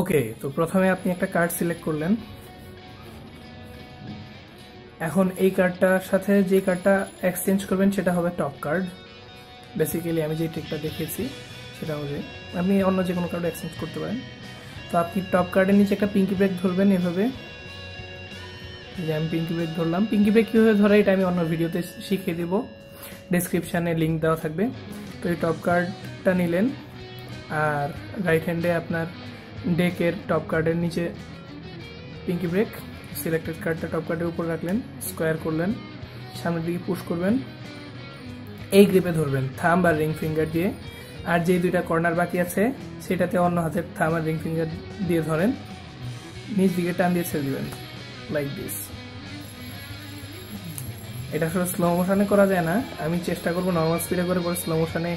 ওকে, তো প্রথমে আপনি একটা কার্ড সিলেক্ট করলেন। এখন এই কার্ডটার সাথে যে কার্ডটা এক্সচেঞ্জ করবেন, সেটা হবে টপ কার্ড বেসিক্যালি আমি যে ট্রিকটা দেখেছি সেটা হবে, আপনি অন্য যে কোনো কার্ড এক্সচেঞ্জ করতে পারেন। তো আপনি টপ কার্ডের নিচে একটা পিঙ্কি ব্রেক ধরবেন এভাবে। যে আমি পিঙ্কি ব্রেক ধরলাম। পিঙ্কি ব্রেক কীভাবে ধরে, এটা আমি অন্য ভিডিওতে শিখিয়ে দেবো। ডিসক্রিপশানে লিঙ্ক দেওয়া থাকবে। তো এই টপ কার্ডটা নিলেন, আর রাইট হ্যান্ডে আপনার ডেকের টপ কার্ডের নিচে পিঙ্কি ব্রেক সিলেক্টেড কার্ডটা টপ কার্ডের উপর রাখলেন স্কোয়ার করলেন, সামনের দিকে পুশ করবেন, এই গ্রিপে ধরবেন থাম বা রিং ফিঙ্গার দিয়ে। আর যে দুইটা কর্নার বাকি আছে, সেটাতে অন্য হাতের থাম আর রিং ফিঙ্গার দিয়ে ধরেন, নিচ দিকে টান দিয়ে ছেড়ে দিবেন লাইক দিস এটা আসলে স্লো মোশনে করা যায় না, আমি চেষ্টা করব নর্মাল স্পিডে করে, পরে স্লো মোশনে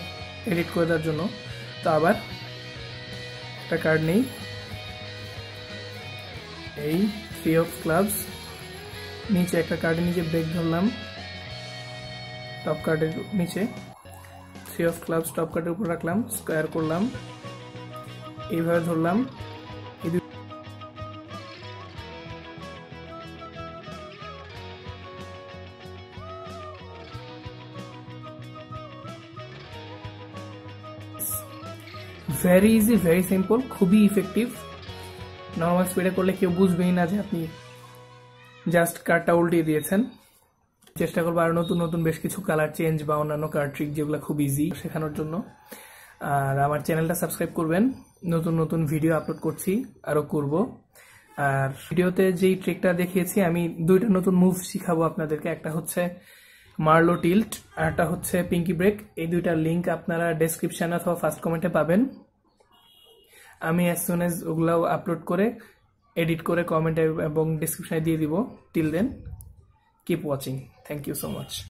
এডিট করে দেওয়ার জন্য। তো আবার একটা কার্ড নেই। এই থ্রি অফ ক্লাবস নিচে একটা কার্ড নিচে ব্রেক ধরলাম। টপ কার্ডের নিচে। থ্রি অফ ক্লাবস টপ কার্ডের উপর রাখলাম স্কোয়ার করলাম। এইভাবে ধরলাম। ভেরি ইজি ভেরি সিম্পল খুবই ইফেক্টিভ নর্মাল স্পিডে করলে কেউ বুঝবেই না যে আপনি জাস্ট কার্ডটা উল্টিয়ে দিয়েছেন। চেষ্টা করব আর নতুন নতুন বেশ কিছু কালার চেঞ্জ বা অন্যান্য কার্ড ট্রিক যেগুলো খুব ইজি শেখানোর জন্য। আর আমার চ্যানেলটা সাবস্ক্রাইব করবেন। নতুন নতুন ভিডিও আপলোড করছি আরও করব। আর ভিডিওতে যেই ট্রিকটা দেখিয়েছি, আমি দুইটা নতুন মুভ শিখাবো আপনাদেরকে। একটা হচ্ছে মার্লো টিল্ট আর একটা হচ্ছে পিঙ্কি ব্রেক এই দুইটা লিঙ্ক আপনারা ডেসক্রিপশন অথবা ফার্স্ট কমেন্টে পাবেন। আমি অ্যাজ সুন এজ ওগুলাও আপলোড করে এডিট করে কমেন্ট এবং ডিসক্রিপশানে দিয়ে দিব। Till then keep watching thank you so much